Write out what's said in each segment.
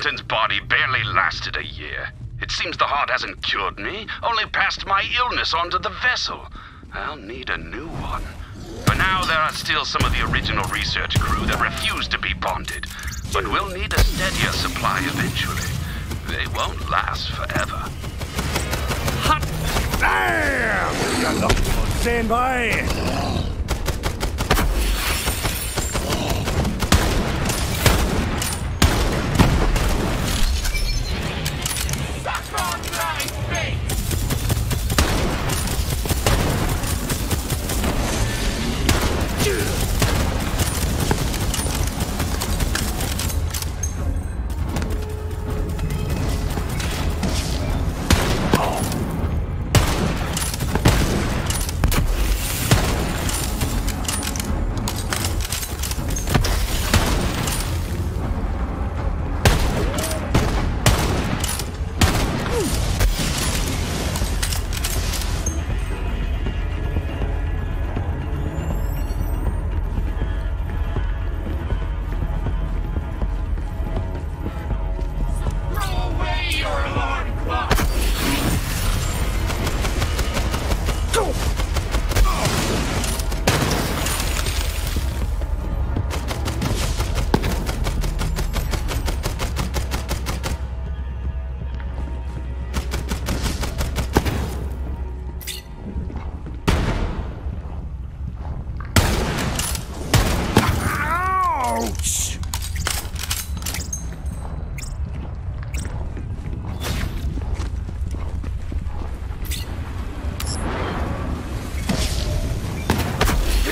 Paddington's body barely lasted a year. It seems the heart hasn't cured me, only passed my illness onto the vessel. I'll need a new one. For now, there are still some of the original research crew that refuse to be bonded. But we'll need a steadier supply eventually. They won't last forever. Hot damn! You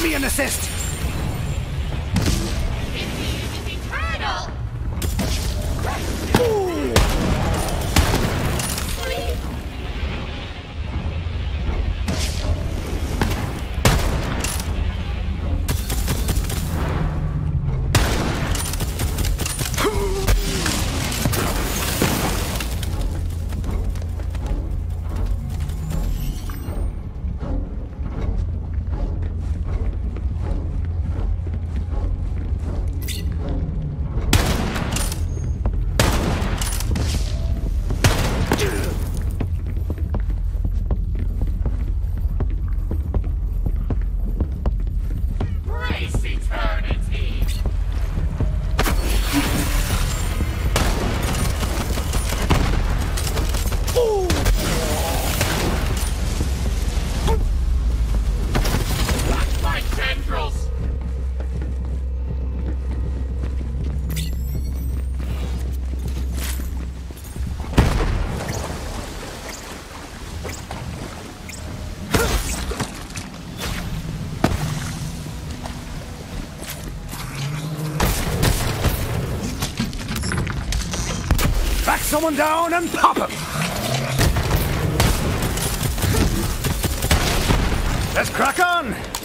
look stand by. assist! Someone down and pop him! Let's crack on!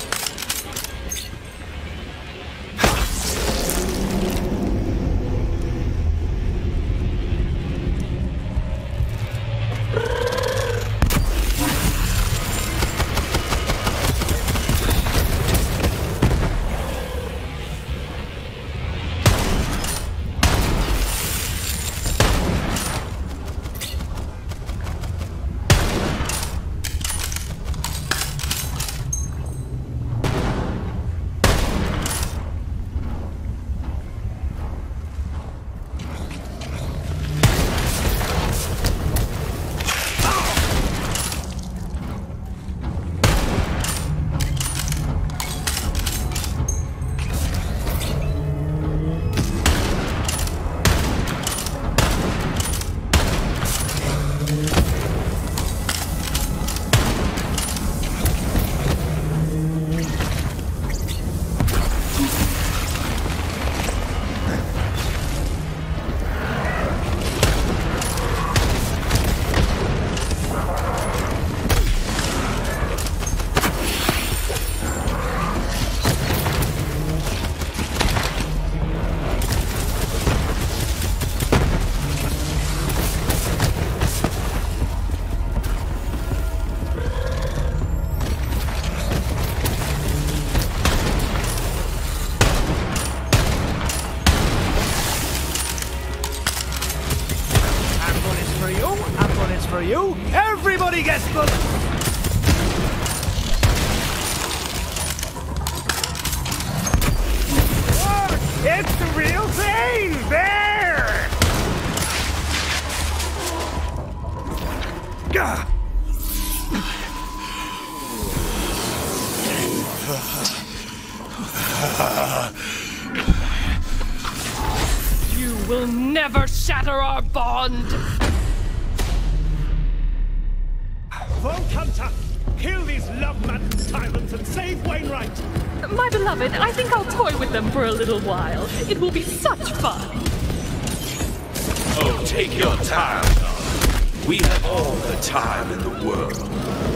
shatter our bond! Vault Hunter, kill these love-maddened tyrants and save Wainwright! My beloved, I think I'll toy with them for a little while. It will be such fun! Oh, take your time. We have all the time in the world.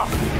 off!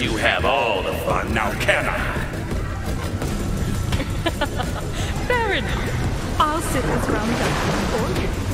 you have all the fun now, can I? Baron. I'll sit this round up for you.